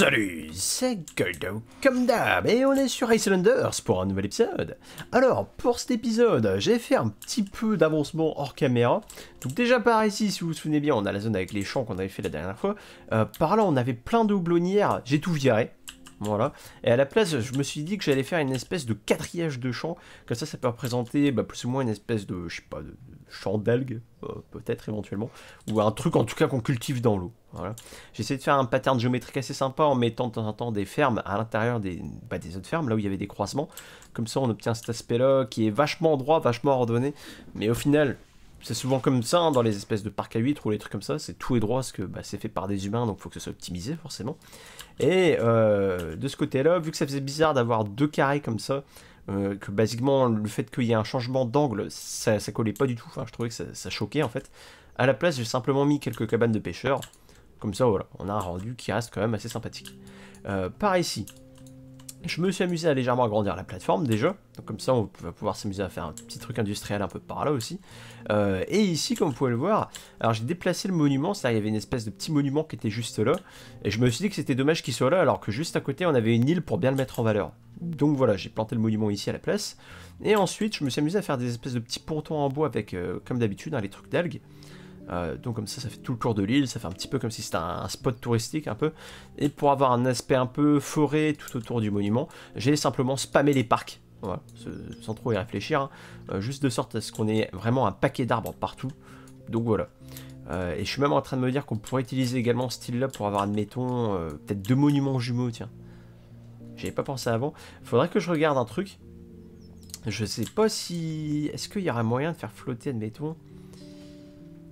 Salut, c'est Goldo comme d'hab et on est sur Icelanders pour un nouvel épisode. Alors, pour cet épisode, j'ai fait un petit peu d'avancement hors caméra. Donc déjà par ici, si vous vous souvenez bien, on a la zone avec les champs qu'on avait fait la dernière fois. Euh, par là, on avait plein de houblonnières, j'ai tout viré. Voilà. Et à la place, je me suis dit que j'allais faire une espèce de quatriège de champ. Comme ça, ça peut représenter bah, plus ou moins une espèce de, je sais pas, de, champ d'algues, euh, peut-être éventuellement. Ou un truc en tout cas qu'on cultive dans l'eau. Voilà. J'ai de faire un pattern géométrique assez sympa en mettant de temps en temps des fermes à l'intérieur des, bah, des autres fermes, là où il y avait des croisements. Comme ça, on obtient cet aspect-là qui est vachement droit, vachement ordonné. Mais au final, c'est souvent comme ça hein, dans les espèces de parcs à huîtres ou les trucs comme ça, c'est tout est droit parce que bah, c'est fait par des humains donc il faut que ce soit optimisé forcément. Et euh, de ce côté-là, vu que ça faisait bizarre d'avoir deux carrés comme ça, euh, que basiquement le fait qu'il y ait un changement d'angle, ça, ça collait pas du tout, enfin je trouvais que ça, choquait en fait. À la place, j'ai simplement mis quelques cabanes de pêcheurs, comme ça voilà, on a un rendu qui reste quand même assez sympathique. Euh, par ici, je me suis amusé à légèrement agrandir la plateforme déjà, donc comme ça on va pouvoir s'amuser à faire un petit truc industriel un peu par là aussi. Euh, et ici, comme vous pouvez le voir, alors j'ai déplacé le monument, c'est-à-dire il y avait une espèce de petit monument qui était juste là, et je me suis dit que c'était dommage qu'il soit là, alors que juste à côté on avait une île pour bien le mettre en valeur. Donc voilà, j'ai planté le monument ici à la place, et ensuite je me suis amusé à faire des espèces de petits pontons en bois avec, euh, comme d'habitude, hein, les trucs d'algues. Euh, donc comme ça, ça fait tout le tour de l'île, ça fait un petit peu comme si c'était un, spot touristique un peu. Et pour avoir un aspect un peu forêt tout autour du monument, j'ai simplement spammé les parcs. Voilà, sans trop y réfléchir, hein. euh, juste de sorte à ce qu'on ait vraiment un paquet d'arbres partout. Donc voilà. Et je suis même en train de me dire qu'on pourrait utiliser également ce style-là pour avoir, admettons, peut-être deux monuments jumeaux, tiens. J'avais pas pensé avant. Faudrait que je regarde un truc. Je sais pas si... Est-ce qu'il y aurait moyen de faire flotter, admettons?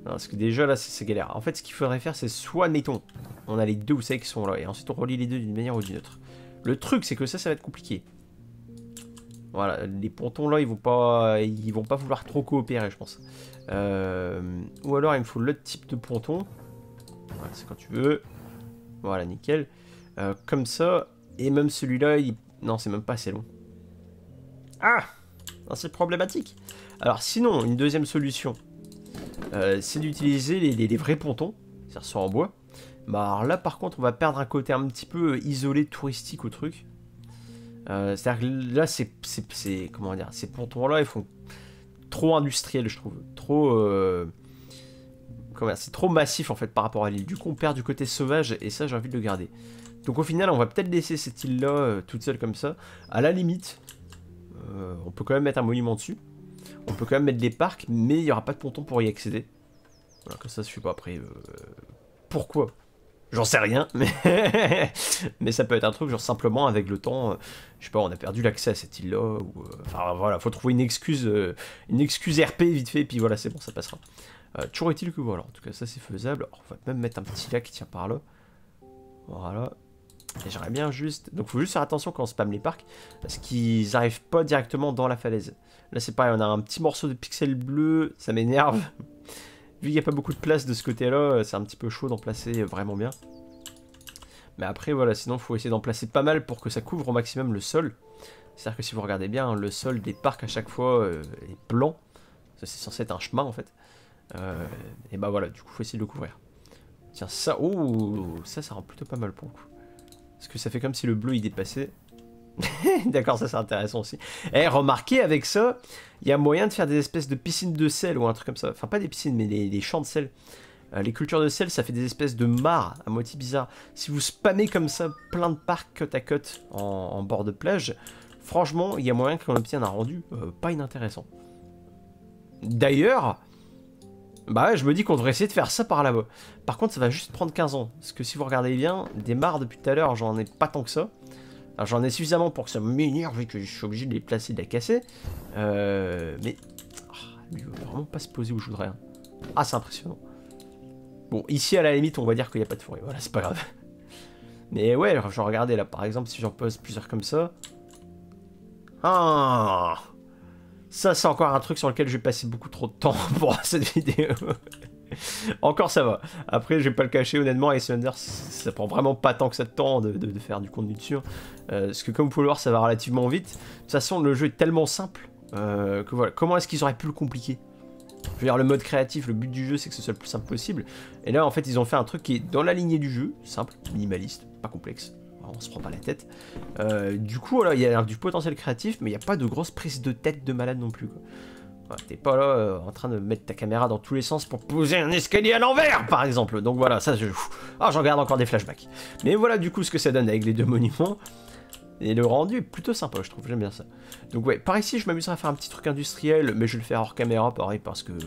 Parce que déjà là c'est galère. En fait ce qu'il faudrait faire c'est soit admettons on a les deux vous savez qui sont là et ensuite on relie les deux d'une manière ou d'une autre. Le truc c'est que ça ça va être compliqué. Voilà, les pontons là ils vont pas ils vont pas vouloir trop coopérer je pense. Euh, ou alors il me faut l'autre type de ponton. Voilà, c'est quand tu veux. Voilà, nickel. Euh, comme ça. Et même celui-là, il... non, c'est même pas assez long. Ah C'est problématique. Alors sinon, une deuxième solution. Euh, c'est d'utiliser les, vrais pontons, c'est-à-dire en bois. Bah alors là par contre on va perdre un côté un petit peu isolé touristique au truc. Euh, c'est-à-dire que là c'est, comment dire, ces pontons là ils font trop industriel je trouve, trop euh, c'est trop massif en fait par rapport à l'île. Du coup on perd du côté sauvage et ça j'ai envie de le garder. Donc au final on va peut-être laisser cette île là toute seule comme ça. À la limite, on peut quand même mettre un monument dessus. On peut quand même mettre des parcs, mais il n'y aura pas de ponton pour y accéder. Voilà, comme ça, je suis pas après. Euh, pourquoi? J'en sais rien, mais... mais ça peut être un truc, genre simplement avec le temps, euh, je sais pas, on a perdu l'accès à cette île-là, ou... Euh, enfin voilà, faut trouver une excuse, une excuse RP vite fait, et puis voilà, c'est bon, ça passera. toujours est-il que voilà, en tout cas ça c'est faisable. on va même mettre un petit lac qui tient par là. Voilà, et j'aimerais bien juste... Donc faut juste faire attention quand on spam les parcs, parce qu'ils arrivent pas directement dans la falaise. Là c'est pareil, on a un petit morceau de pixel bleu, ça m'énerve. Vu qu'il n'y a pas beaucoup de place de ce côté-là, c'est un petit peu chaud d'en placer vraiment bien. Mais après voilà, sinon faut essayer d'en placer pas mal pour que ça couvre au maximum le sol. C'est-à-dire que si vous regardez bien, le sol des parcs à chaque fois euh, est blanc. C'est censé être un chemin en fait. Euh, et bah voilà, du coup faut essayer de le couvrir. Tiens ça, oh, ça ça rend plutôt pas mal pour le coup. Parce que ça fait comme si le bleu il dépassait. D'accord, ça c'est intéressant aussi. Et eh, remarquez avec ça, il y a moyen de faire des espèces de piscines de sel ou un truc comme ça. Enfin pas des piscines mais des, champs de sel. Euh, les cultures de sel ça fait des espèces de mares à moitié bizarre. Si vous spammez comme ça plein de parcs côte à côte en, bord de plage, franchement il y a moyen qu'on obtienne un rendu euh, pas inintéressant. D'ailleurs, bah je me dis qu'on devrait essayer de faire ça par là-bas. Par contre, ça va juste prendre 15 ans. Parce que si vous regardez bien, des mares depuis tout à l'heure, j'en ai pas tant que ça. Alors j'en ai suffisamment pour que ça m'énerve vu que je suis obligé de les placer, de les casser. Euh, mais... Ah, lui, il vraiment pas se poser où je voudrais. Hein. Ah, c'est impressionnant. Bon, ici, à la limite, on va dire qu'il n'y a pas de forêt. Voilà, c'est pas grave. Mais ouais, alors, je regardais là, par exemple, si j'en pose plusieurs comme ça... Ah ça, c'est encore un truc sur lequel je vais passer beaucoup trop de temps pour cette vidéo. encore ça va. Après, je vais pas le cacher, honnêtement, Ace ça prend vraiment pas tant que ça de temps de, faire du contenu dessus. Euh, parce que comme vous pouvez le voir, ça va relativement vite. De toute façon, le jeu est tellement simple euh, que voilà. Comment est-ce qu'ils auraient pu le compliquer? Je veux dire, le mode créatif, le but du jeu, c'est que ce soit le plus simple possible. Et là, en fait, ils ont fait un truc qui est dans la lignée du jeu, simple, minimaliste, pas complexe. On se prend pas la tête. Euh, du coup, voilà, il y a du potentiel créatif, mais il n'y a pas de grosse prise de tête de malade non plus. T'es pas là euh, en train de mettre ta caméra dans tous les sens pour poser un escalier à l'envers, par exemple. Donc voilà, ça, je... Ah, j'en garde encore des flashbacks. Mais voilà, du coup, ce que ça donne avec les deux monuments. Et le rendu est plutôt sympa, je trouve, j'aime bien ça. Donc ouais, par ici, je m'amuserai à faire un petit truc industriel, mais je vais le faire hors caméra, pareil, parce que euh,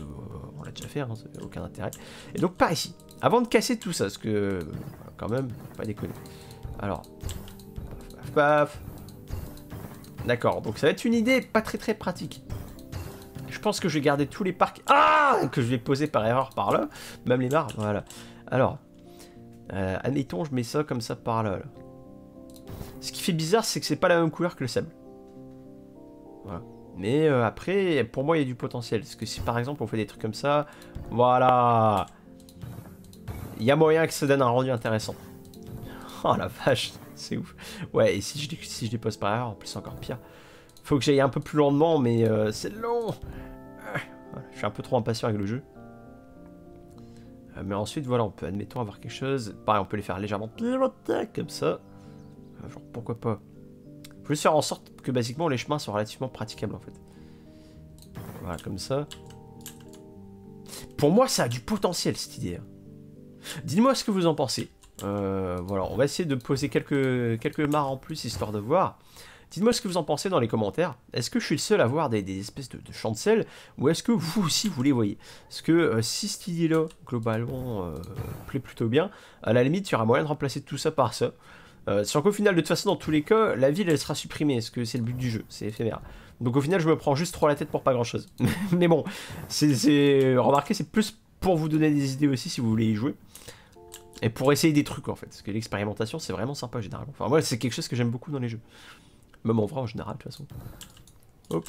on l'a déjà fait, hein, aucun intérêt. Et donc par ici, avant de casser tout ça, parce que, quand même, pas déconner. Alors, paf, paf, D'accord, donc ça va être une idée pas très très pratique. Je pense que je vais garder tous les parcs... Ah Que je vais poser par erreur par là. Même les barres, voilà. Alors, euh, admettons, je mets ça comme ça par là. Ce qui fait bizarre, c'est que c'est pas la même couleur que le sable. Voilà. Mais euh, après, pour moi, il y a du potentiel. Parce que si par exemple on fait des trucs comme ça, voilà. Il y a moyen que ça donne un rendu intéressant. Oh la vache, c'est ouf. Ouais, et si je, dépose par erreur, en plus encore pire. Faut que j'aille un peu plus lentement, mais euh, c'est long. je suis un peu trop impatient avec le jeu. Euh, mais ensuite, voilà, on peut, admettons, avoir quelque chose. Pareil, on peut les faire légèrement pivoter, comme ça. Euh, genre, pourquoi pas. Je veux faire en sorte que, basiquement, les chemins sont relativement praticables, en fait. Voilà, comme ça. Pour moi, ça a du potentiel, cette idée. Hein. Dites-moi ce que vous en pensez. Euh, voilà, on va essayer de poser quelques, quelques en plus, histoire de voir. Dites-moi ce que vous en pensez dans les commentaires. Est-ce que je suis le seul à voir des, espèces de, de sel Ou est-ce que vous aussi vous les voyez? Parce que euh, si cette idée-là, globalement, euh, plaît plutôt bien, à la limite, il y aura moyen de remplacer tout ça par ça. Euh, qu'au final, de toute façon, dans tous les cas, la ville, elle sera supprimée, parce que c'est le but du jeu, c'est éphémère. Donc au final, je me prends juste trop la tête pour pas grand-chose. Mais bon, c'est... Remarquez, c'est plus pour vous donner des idées aussi, si vous voulez y jouer. Et pour essayer des trucs, en fait. Parce que l'expérimentation, c'est vraiment sympa, généralement. Enfin, moi, c'est quelque chose que j'aime beaucoup dans les jeux. Même en vrai, en général, de toute façon. Hop.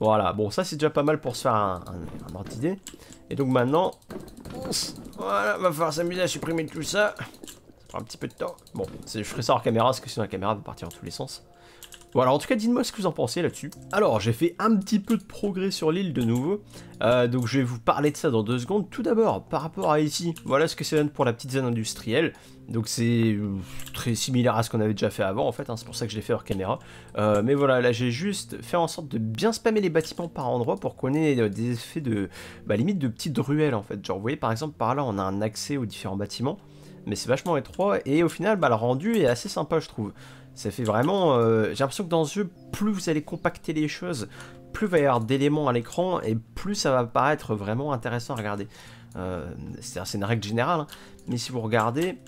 Voilà, bon, ça, c'est déjà pas mal pour se faire un, un, ordre d'idée. Et donc maintenant... Voilà, va falloir s'amuser à supprimer tout ça un petit peu de temps. Bon, je ferai ça hors caméra, parce que sinon la caméra va partir dans tous les sens. Voilà, en tout cas, dites-moi ce que vous en pensez là-dessus. Alors, j'ai fait un petit peu de progrès sur l'île de nouveau, euh, donc je vais vous parler de ça dans deux secondes. Tout d'abord, par rapport à ici, voilà ce que ça donne pour la petite zone industrielle. Donc c'est euh, très similaire à ce qu'on avait déjà fait avant, en fait, hein, c'est pour ça que je l'ai fait hors caméra. Euh, mais voilà, là j'ai juste fait en sorte de bien spammer les bâtiments par endroit pour qu'on ait des effets de, bah, limite de petites ruelles, en fait. Genre, vous voyez, par exemple, par là, on a un accès aux différents bâtiments mais c'est vachement étroit, et au final, bah, le rendu est assez sympa, je trouve. Ça fait vraiment... Euh, j'ai l'impression que dans ce jeu, plus vous allez compacter les choses, plus il va y avoir d'éléments à l'écran, et plus ça va paraître vraiment intéressant à regarder. Euh, c'est une règle générale, hein. mais si vous regardez...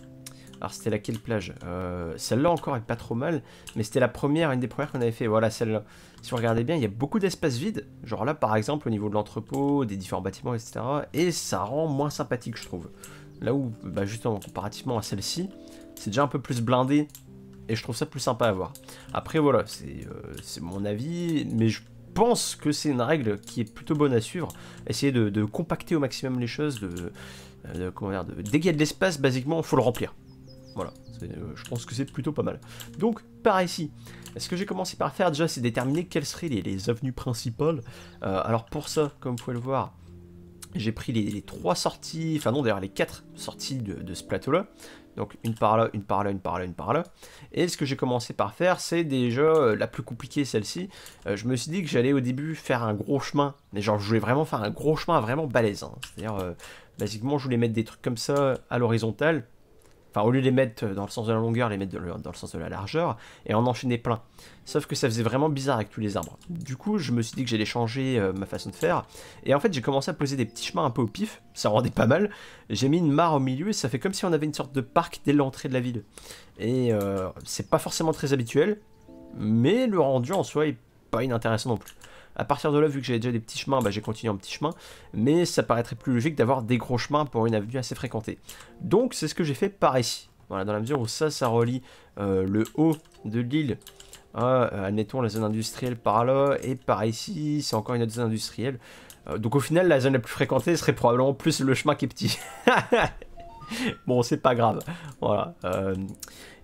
Alors c'était laquelle plage? Euh, Celle-là encore est pas trop mal, mais c'était la première, une des premières qu'on avait fait, voilà celle-là. Si vous regardez bien, il y a beaucoup d'espaces vides, genre là par exemple au niveau de l'entrepôt, des différents bâtiments, etc. Et ça rend moins sympathique je trouve. Là où, bah justement, comparativement à celle-ci, c'est déjà un peu plus blindé. Et je trouve ça plus sympa à voir. Après, voilà, c'est euh, mon avis. Mais je pense que c'est une règle qui est plutôt bonne à suivre. Essayer de, compacter au maximum les choses. De, euh, dire, de, dès qu'il y a de l'espace, basiquement, faut le remplir. Voilà, euh, je pense que c'est plutôt pas mal. Donc, par ici, ce que j'ai commencé par faire déjà, c'est déterminer quelles seraient les, avenues principales. alors pour ça, comme vous pouvez le voir, j'ai pris les, trois sorties, enfin non d'ailleurs les quatre sorties de, ce plateau-là. Donc une par là, une par là, une par là, une par là. Et ce que j'ai commencé par faire, c'est déjà euh, la plus compliquée, celle-ci. Euh, je me suis dit que j'allais au début faire un gros chemin. Mais genre je voulais vraiment faire un gros chemin vraiment balèze. Hein. C'est-à-dire, euh, basiquement, je voulais mettre des trucs comme ça à l'horizontale. Enfin, au lieu de les mettre dans le sens de la longueur, les mettre dans le sens de la largeur, et en enchaîner plein. Sauf que ça faisait vraiment bizarre avec tous les arbres. Du coup, je me suis dit que j'allais changer euh, ma façon de faire, et en fait, j'ai commencé à poser des petits chemins un peu au pif, ça rendait pas mal. J'ai mis une mare au milieu, et ça fait comme si on avait une sorte de parc dès l'entrée de la ville. Et euh, c'est pas forcément très habituel, mais le rendu en soi est pas inintéressant non plus. À partir de là, vu que j'avais déjà des petits chemins, bah, j'ai continué en petits chemins, mais ça paraîtrait plus logique d'avoir des gros chemins pour une avenue assez fréquentée. Donc c'est ce que j'ai fait par ici. Voilà, dans la mesure où ça, ça relie euh, le haut de l'île à, euh, admettons, la zone industrielle par là, et par ici, c'est encore une autre zone industrielle. Euh, donc au final, la zone la plus fréquentée serait probablement plus le chemin qui est petit. bon, c'est pas grave. Voilà.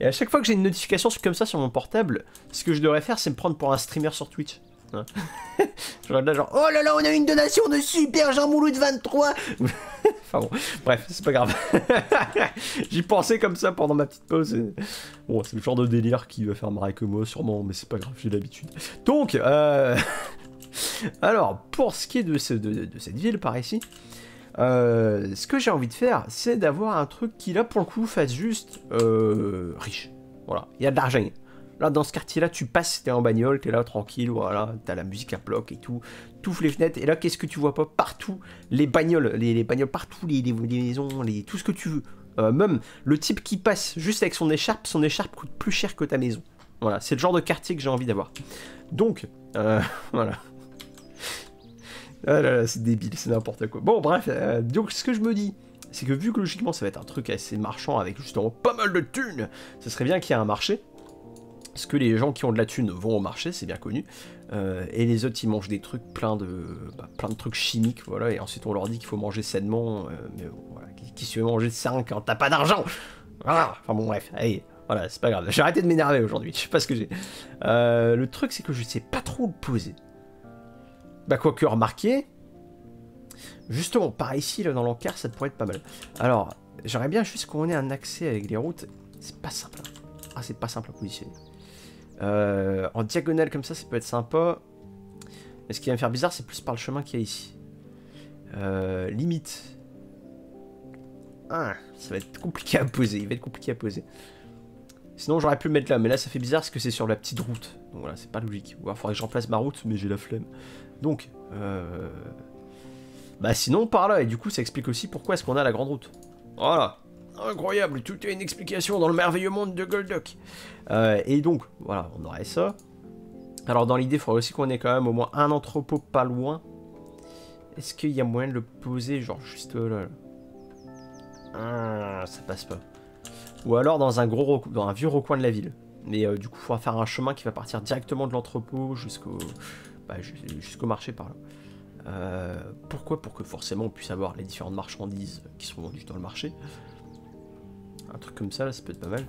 Et à chaque fois que j'ai une notification comme ça sur mon portable, ce que je devrais faire, c'est me prendre pour un streamer sur Twitch. Hein. je regarde là genre, oh là là, on a une donation de Super Jean Mouloud 23 Enfin bon, bref, c'est pas grave. J'y pensais comme ça pendant ma petite pause. Bon, c'est le genre de délire qui va faire marrer que moi, sûrement, mais c'est pas grave, j'ai l'habitude. Donc, euh... alors, pour ce qui est de, cette ville par ici, euh, ce que j'ai envie de faire, c'est d'avoir un truc qui, là, pour le coup, fasse juste euh, riche. Voilà, il y a de l'argent. Là, dans ce quartier-là, tu passes, t'es en bagnole, t'es là tranquille, voilà, t'as la musique à bloc et tout, t'ouvres les fenêtres, et là, qu'est-ce que tu vois pas Partout, les bagnoles, les, bagnoles partout, les, maisons, les, tout ce que tu veux. Euh, même le type qui passe juste avec son écharpe, son écharpe coûte plus cher que ta maison. Voilà, c'est le genre de quartier que j'ai envie d'avoir. Donc, euh, voilà. Ah là là, c'est débile, c'est n'importe quoi. Bon, bref, euh, donc ce que je me dis, c'est que vu que logiquement ça va être un truc assez marchand avec justement pas mal de thunes, ce serait bien qu'il y ait un marché. Parce que les gens qui ont de la thune vont au marché, c'est bien connu. Euh, et les autres, ils mangent des trucs plein de, bah, plein de trucs chimiques, voilà. Et ensuite, on leur dit qu'il faut manger sainement. Euh, mais voilà, qui, se veut manger 5 quand t'as pas d'argent Voilà. Enfin bon, bref, allez, voilà, c'est pas grave. J'ai arrêté de m'énerver aujourd'hui, je sais pas ce que j'ai. Euh, le truc, c'est que je sais pas trop le poser. Bah, quoique, remarquez. Justement, par ici, là, dans l'encart, ça pourrait être pas mal. Alors, j'aimerais bien juste qu'on ait un accès avec les routes. C'est pas simple. Hein. Ah, c'est pas simple à positionner. Euh, en diagonale comme ça, ça peut être sympa. Mais ce qui va me faire bizarre, c'est plus par le chemin qu'il y a ici. Euh, limite. Ah, ça va être compliqué à poser. Il va être compliqué à poser. Sinon, j'aurais pu le mettre là. Mais là, ça fait bizarre parce que c'est sur la petite route. Donc voilà, c'est pas logique. Alors, faudrait que je remplace ma route, mais j'ai la flemme. Donc, euh... Bah sinon, par là. Et du coup, ça explique aussi pourquoi est-ce qu'on a la grande route. Voilà. Incroyable, tout est une explication dans le merveilleux monde de Goldock. Euh, et donc, voilà, on aurait ça. Alors dans l'idée, il faudrait aussi qu'on ait quand même au moins un entrepôt pas loin. Est-ce qu'il y a moyen de le poser, genre juste là, ah, Ça passe pas. Ou alors dans un gros dans un vieux recoin de la ville. Mais euh, du coup, il faudra faire un chemin qui va partir directement de l'entrepôt jusqu'au bah, marché par là. Euh, pourquoi? Pour que forcément on puisse avoir les différentes marchandises qui sont vendues dans le marché. Un truc comme ça, là, ça peut être pas mal.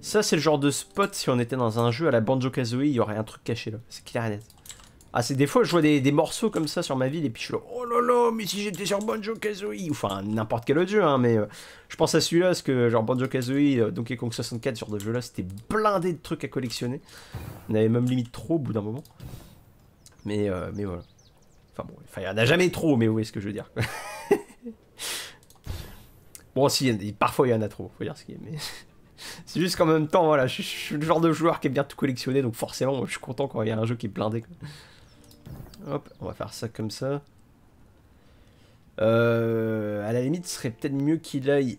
Ça, c'est le genre de spot, si on était dans un jeu à la Banjo-Kazooie, il y aurait un truc caché là. C'est clair et net. Ah, c'est des fois, je vois des, morceaux comme ça sur ma ville, et puis je suis là, oh là là, mais si j'étais sur Banjo-Kazooie Enfin, n'importe quel autre jeu, hein, mais euh, je pense à celui-là, parce que genre Banjo-Kazooie, euh, Donkey Kong 64, sur de jeu là, c'était blindé de trucs à collectionner. On avait même limite trop au bout d'un moment. Mais, euh, mais voilà. Enfin bon, il n'y en a jamais trop, mais oui, ce que je veux dire. bon, si, parfois il y en a trop, faut dire ce qui est, mais... C'est juste qu'en même temps, voilà, je, suis le genre de joueur qui aime bien tout collectionner, donc forcément, je suis content quand il y a un jeu qui est blindé. Hop, on va faire ça comme ça. Euh, à la limite, ce serait peut-être mieux qu'il aille...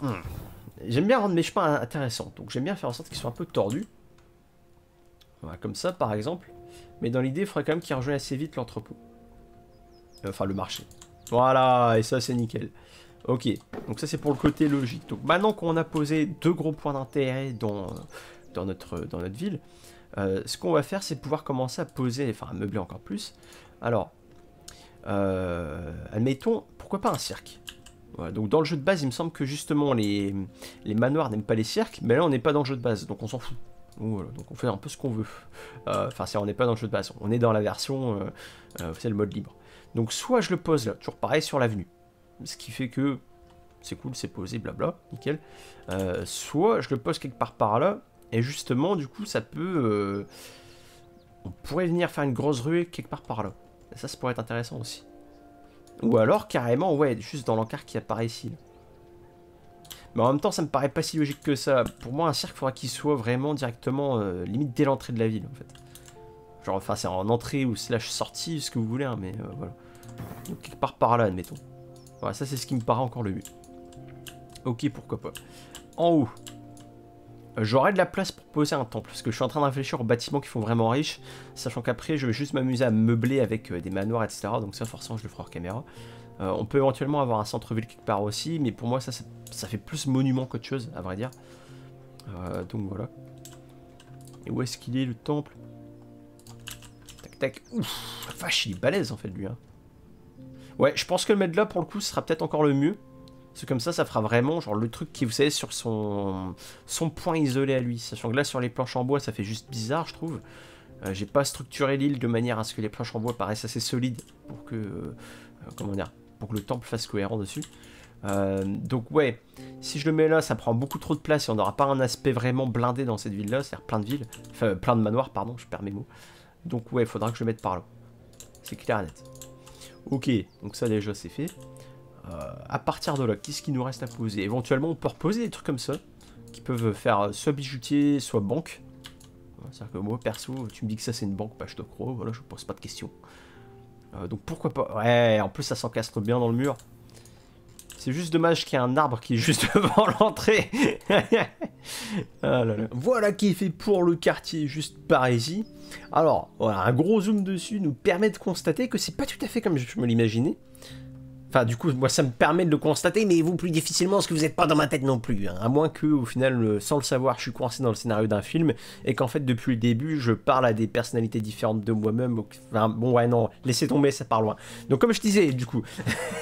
Hmm. J'aime bien rendre mes chemins intéressants, donc j'aime bien faire en sorte qu'ils soient un peu tordus. Voilà, comme ça, par exemple. Mais dans l'idée, il faudrait quand même qu'il rejoigne assez vite l'entrepôt. Enfin, le marché. Voilà, et ça, c'est nickel. Ok, donc ça c'est pour le côté logique. Donc maintenant qu'on a posé deux gros points d'intérêt dans, dans, notre, dans notre ville, euh, ce qu'on va faire c'est pouvoir commencer à poser, enfin à meubler encore plus. Alors, euh, admettons, pourquoi pas un cirque? Donc dans le jeu de base, il me semble que justement les, les manoirs n'aiment pas les cirques, mais là on n'est pas dans le jeu de base, donc on s'en fout. donc on fait un peu ce qu'on veut. Euh, enfin, si on n'est pas dans le jeu de base, on est dans la version, c'est le mode libre. Donc soit je le pose là, toujours pareil sur l'avenue ce qui fait que c'est cool, c'est posé, blabla, nickel. Euh, soit je le pose quelque part par là, et justement, du coup, ça peut... Euh, on pourrait venir faire une grosse ruée quelque part par là. Ça, ça pourrait être intéressant aussi. Ou alors, carrément, ouais, juste dans l'encart qui apparaît ici. Mais en même temps, ça me paraît pas si logique que ça. Pour moi, un cirque, faudra qu'il soit vraiment directement, euh, limite dès l'entrée de la ville, en fait. Genre, enfin, c'est en entrée ou slash sortie, ce que vous voulez, hein, mais voilà. Donc, quelque part par là, admettons. Voilà, ça c'est ce qui me paraît encore le mieux. Ok, pourquoi pas. En haut, j'aurai de la place pour poser un temple, parce que je suis en train de réfléchir aux bâtiments qui font vraiment riches, sachant qu'après je vais juste m'amuser à meubler avec euh, des manoirs, etc. Donc ça forcément je le ferai hors caméra. Euh, on peut éventuellement avoir un centre-ville quelque part aussi, mais pour moi ça, ça, fait plus monument qu'autre chose, à vrai dire. Euh, donc voilà. Et où est-ce qu'il est le temple? Tac tac. Ouf, vache, il est balèze en fait lui. Hein. Ouais, je pense que le là, pour le coup, sera peut-être encore le mieux. Parce que comme ça, ça fera vraiment genre le truc qui, vous savez, sur son, son point isolé à lui. Sachant que là, sur les planches en bois, ça fait juste bizarre, je trouve. J'ai pas structuré l'île de manière à ce que les planches en bois paraissent assez solides pour que, comment dire, pour que le temple fasse cohérent dessus. donc ouais, si je le mets là, ça prend beaucoup trop de place et on n'aura pas un aspect vraiment blindé dans cette ville-là, c'est-à-dire plein de villes, enfin plein de manoirs, pardon, je perds mes mots. Donc ouais, il faudra que je le mette par là. C'est clair et net. Ok, donc ça déjà c'est fait. Euh, à partir de là, qu'est-ce qu'il nous reste à poser? Éventuellement, on peut reposer des trucs comme ça, qui peuvent faire soit bijoutier, soit banque. C'est-à-dire que moi, perso, tu me dis que ça c'est une banque, bah je te crois, voilà, je pose pas de questions. Euh, donc pourquoi pas? Ouais, en plus ça s'encastre bien dans le mur. C'est juste dommage qu'il y ait un arbre qui est juste devant l'entrée. Ah voilà qui est fait pour le quartier juste par ici. Alors, voilà, un gros zoom dessus nous permet de constater que c'est pas tout à fait comme je me l'imaginais. Enfin, du coup, moi, ça me permet de le constater, mais vous plus difficilement, parce que vous n'êtes pas dans ma tête non plus. Hein. À moins que, au final, sans le savoir, je suis coincé dans le scénario d'un film, et qu'en fait, depuis le début, je parle à des personnalités différentes de moi-même. Enfin, bon, ouais, non, laissez tomber, ça part loin. Donc, comme je disais, du coup...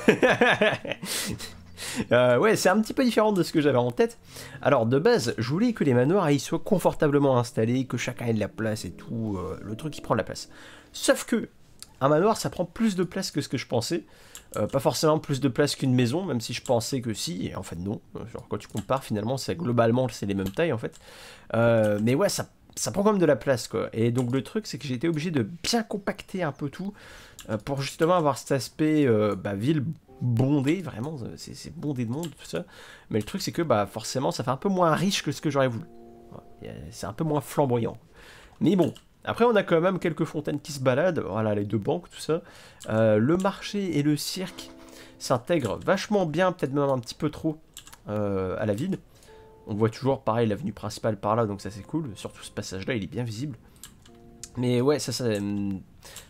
Euh, ouais, c'est un petit peu différent de ce que j'avais en tête. Alors, de base, je voulais que les manoirs ils soient confortablement installés, que chacun ait de la place et tout, euh, le truc qui prend de la place. Sauf que, un manoir, ça prend plus de place que ce que je pensais. Euh, pas forcément plus de place qu'une maison, même si je pensais que si, et en fait non. Genre, quand tu compares, finalement, c'est globalement, c'est les mêmes tailles, en fait. mais ouais, ça, ça prend quand même de la place, quoi. Et donc, le truc, c'est que j'ai été obligé de bien compacter un peu tout, pour justement avoir cet aspect bah, ville bondé, vraiment, c'est bondé de monde, tout ça. Mais le truc, c'est que bah, forcément, ça fait un peu moins riche que ce que j'aurais voulu. C'est un peu moins flamboyant. Mais bon, après, on a quand même quelques fontaines qui se baladent. Voilà, les deux banques, tout ça. Euh, le marché et le cirque s'intègrent vachement bien, peut-être même un petit peu trop, euh, à la ville. On voit toujours, pareil, l'avenue principale par là, donc ça c'est cool. Surtout ce passage-là, il est bien visible. Mais ouais, ça, ça,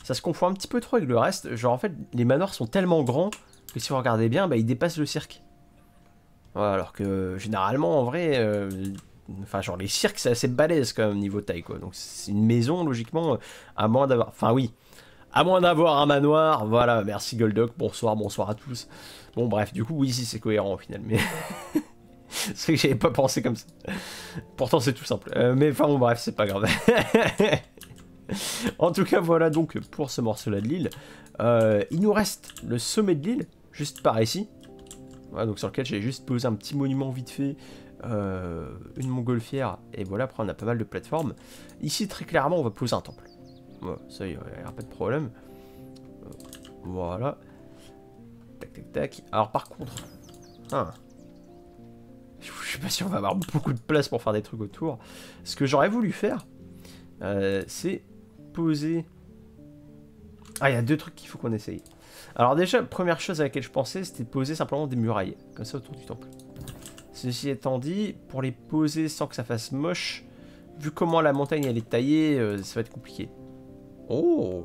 ça, se confond un petit peu trop avec le reste. Genre, en fait, les manoirs sont tellement grands que si vous regardez bien, bah, il dépasse le cirque. alors que généralement, en vrai, euh, enfin, genre les cirques, c'est assez balèze quand même niveau taille, quoi. Donc c'est une maison, logiquement, à moins d'avoir. Enfin, oui, à moins d'avoir un manoir, voilà, merci Goldock, bonsoir, bonsoir à tous. Bon, bref, du coup, oui, si c'est cohérent au final, mais. c'est que j'avais pas pensé comme ça. Pourtant, c'est tout simple. Euh, mais enfin, bon, bref, c'est pas grave. en tout cas, voilà donc pour ce morceau-là de l'île. Euh, il nous reste le sommet de l'île juste par ici. Voilà, donc sur lequel j'ai juste posé un petit monument vite fait, euh, une montgolfière, et voilà, après on a pas mal de plateformes. Ici, très clairement, on va poser un temple. Voilà, ça, il n'y a pas de problème. Euh, voilà. Tac, tac, tac. Alors par contre... Hein, je sais pas si on va avoir beaucoup de place pour faire des trucs autour. Ce que j'aurais voulu faire, c'est poser... Ah, il y a deux trucs qu'il faut qu'on essaye. Alors déjà, première chose à laquelle je pensais, c'était de poser simplement des murailles, comme ça autour du temple. Ceci étant dit, pour les poser sans que ça fasse moche, vu comment la montagne elle est taillée, euh, ça va être compliqué. Oh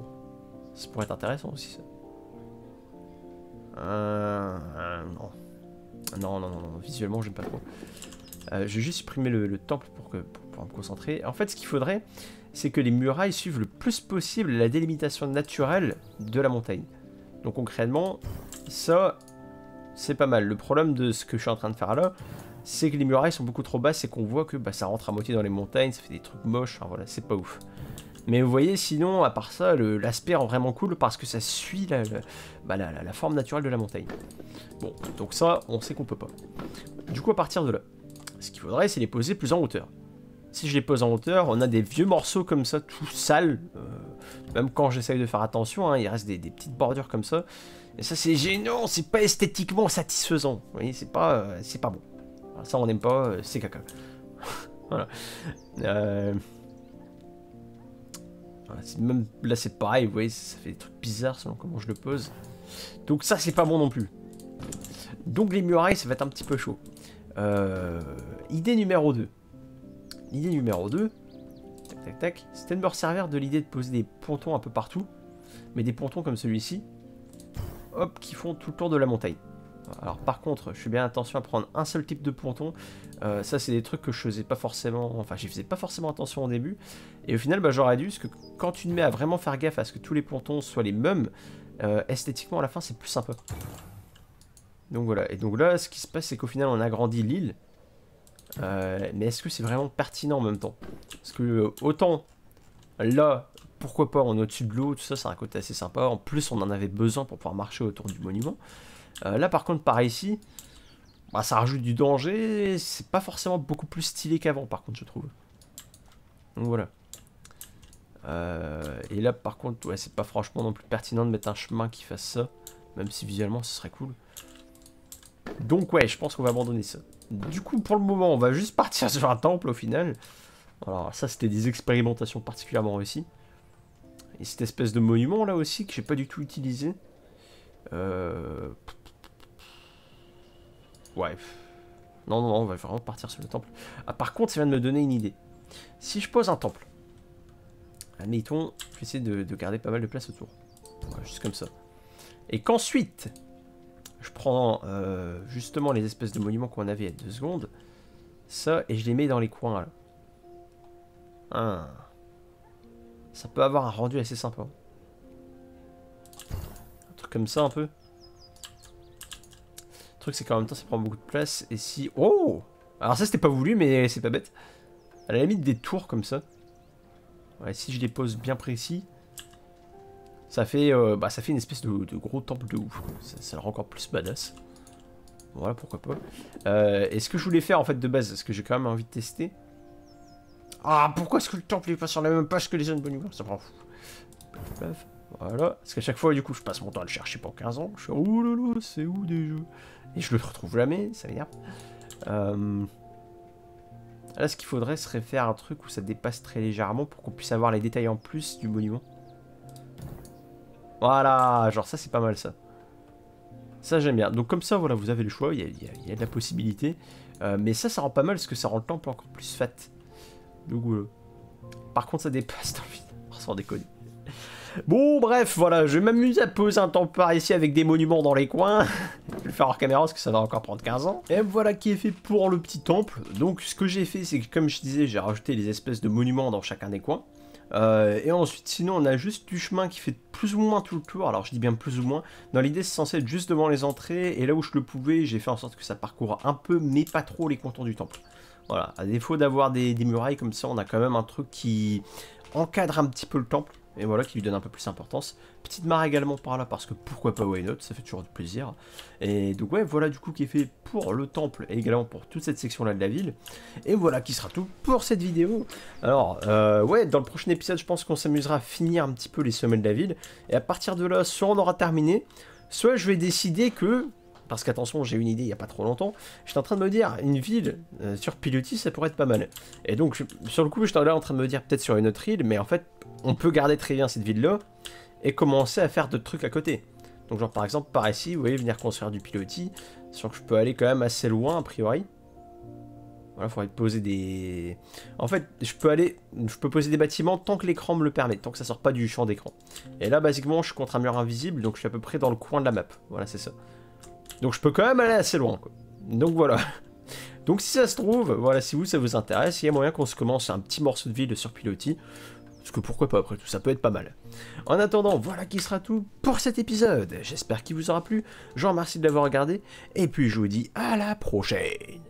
Ça pourrait être intéressant aussi ça. Euh, non. Non, non, non, visuellement j'aime pas trop. Euh, je vais juste supprimer le, temple pour, que, pour me concentrer. En fait, ce qu'il faudrait, c'est que les murailles suivent le plus possible la délimitation naturelle de la montagne. Donc concrètement, ça, c'est pas mal. Le problème de ce que je suis en train de faire là, c'est que les murailles sont beaucoup trop basses et qu'on voit que bah, ça rentre à moitié dans les montagnes, ça fait des trucs moches, voilà, c'est pas ouf. Mais vous voyez, sinon, à part ça, l'aspect rend vraiment cool parce que ça suit bah, la, la, forme naturelle de la montagne. Bon, donc ça, on sait qu'on peut pas. Du coup, à partir de là, ce qu'il faudrait, c'est les poser plus en hauteur. Si je les pose en hauteur, on a des vieux morceaux comme ça, tout sales. Euh, même quand j'essaye de faire attention, hein, il reste des, petites bordures comme ça. Et ça, c'est gênant, c'est pas esthétiquement satisfaisant. Vous voyez, c'est pas, euh, c'est pas bon. Ça, on n'aime pas, euh, c'est caca. voilà. Même là, c'est pareil, vous voyez, ça fait des trucs bizarres selon comment je le pose. Donc ça, c'est pas bon non plus. Donc les murailles, ça va être un petit peu chaud. idée numéro 2. L'idée numéro 2, tac tac tac, c'était de me servir de l'idée de poser des pontons un peu partout, mais des pontons comme celui-ci, hop, qui font tout le tour de la montagne. Alors par contre, je fais bien attention à prendre un seul type de ponton. Euh, ça, c'est des trucs que je faisais pas forcément, enfin, j'y faisais pas forcément attention au début. Et au final, bah, j'aurais dû, parce que quand tu te mets à vraiment faire gaffe à ce que tous les pontons soient les mêmes, euh, esthétiquement à la fin, c'est plus sympa. Donc voilà. Et donc là, ce qui se passe, c'est qu'au final, on agrandit l'île. Euh, mais est-ce que c'est vraiment pertinent en même temps Parce que euh, autant Là, pourquoi pas, on est au-dessus de l'eau, tout ça, c'est un côté assez sympa. En plus, on en avait besoin pour pouvoir marcher autour du monument. Euh, là, par contre, par ici, bah, ça rajoute du danger. C'est pas forcément beaucoup plus stylé qu'avant, par contre, je trouve. Donc voilà. Et là, par contre, ouais, c'est pas franchement non plus pertinent de mettre un chemin qui fasse ça. Même si visuellement, ce serait cool. Donc ouais, je pense qu'on va abandonner ça. Du coup, pour le moment, on va juste partir sur un temple au final. Alors ça, c'était des expérimentations particulièrement réussies. Et cette espèce de monument là aussi que j'ai pas du tout utilisé. Euh... Ouais. Non, non, non, on va vraiment partir sur le temple. Ah, par contre, ça vient de me donner une idée. Si je pose un temple, admettons, je vais essayer de, garder pas mal de place autour. juste comme ça. Et qu'ensuite, je prends euh, justement les espèces de monuments qu'on avait il y a deux secondes, ça, et je les mets dans les coins là. Ah. Ça peut avoir un rendu assez sympa. Un truc comme ça un peu. Le truc c'est qu'en même temps ça prend beaucoup de place. Et si... Oh Alors ça c'était pas voulu mais c'est pas bête. À la limite des tours comme ça. Ouais, si je les pose bien précis, ça fait, euh, bah, ça fait une espèce de, gros temple de ouf. Ça, le rend encore plus badass. Voilà, pourquoi pas. Euh, et ce que je voulais faire en fait de base, ce que j'ai quand même envie de tester, ah, pourquoi est-ce que le temple est pas sur la même page que les zones bonne humeur? Ça prend fou. Voilà. Parce qu'à chaque fois, du coup, je passe mon temps à le chercher pour 15 ans. Je suis oh là là, c'est où déjà Et je le retrouve jamais, ça m'énerve. Euh... Là, ce qu'il faudrait serait faire un truc où ça dépasse très légèrement pour qu'on puisse avoir les détails en plus du monument. Voilà, genre ça, c'est pas mal ça. Ça, j'aime bien. Donc comme ça, voilà, vous avez le choix, il y a, de la possibilité. Euh, mais ça, ça rend pas mal parce que ça rend le temple encore plus fat. Par contre, ça dépasse dans le vide. Sans déconner. Bon, bref, voilà, je vais m'amuser à poser un temple par ici avec des monuments dans les coins. je vais le faire hors caméra parce que ça va encore prendre 15 ans. Et voilà qui est fait pour le petit temple. Donc, ce que j'ai fait, c'est que, comme je disais, j'ai rajouté les espèces de monuments dans chacun des coins. Euh, et ensuite, sinon, on a juste du chemin qui fait plus ou moins tout le tour. Alors, je dis bien plus ou moins. Dans l'idée, c'est censé être juste devant les entrées. Et là où je le pouvais, j'ai fait en sorte que ça parcourt un peu, mais pas trop les contours du temple. Voilà, à défaut d'avoir des, murailles comme ça, on a quand même un truc qui encadre un petit peu le temple. Et voilà, qui lui donne un peu plus d'importance. Petite mare également par là, parce que pourquoi pas why not, ça fait toujours du plaisir. Et donc ouais, voilà du coup qui est fait pour le temple, et également pour toute cette section-là de la ville. Et voilà qui sera tout pour cette vidéo. Alors, euh, ouais, dans le prochain épisode, je pense qu'on s'amusera à finir un petit peu les sommets de la ville. Et à partir de là, soit on aura terminé, soit je vais décider que parce qu'attention, j'ai une idée il n'y a pas trop longtemps, j'étais en train de me dire, une ville euh, sur Pilotis, ça pourrait être pas mal. Et donc, sur le coup, j'étais là en train de me dire peut-être sur une autre île, mais en fait, on peut garder très bien cette ville-là, et commencer à faire d'autres trucs à côté. Donc genre par exemple, par ici, vous voyez, venir construire du pilotis, sachant que je peux aller quand même assez loin, a priori. Voilà, il faudrait poser des... En fait, je peux aller... Je peux poser des bâtiments tant que l'écran me le permet, tant que ça sort pas du champ d'écran. Et là, basiquement, je suis contre un mur invisible, donc je suis à peu près dans le coin de la map. Voilà, c'est ça. Donc je peux quand même aller assez loin. Donc voilà. Donc si ça se trouve, voilà, si vous ça vous intéresse, il y a moyen qu'on se commence un petit morceau de ville sur Pilotis. Parce que pourquoi pas après tout, ça peut être pas mal. En attendant, voilà qui sera tout pour cet épisode. J'espère qu'il vous aura plu. Je vous remercie de l'avoir regardé. Et puis je vous dis à la prochaine.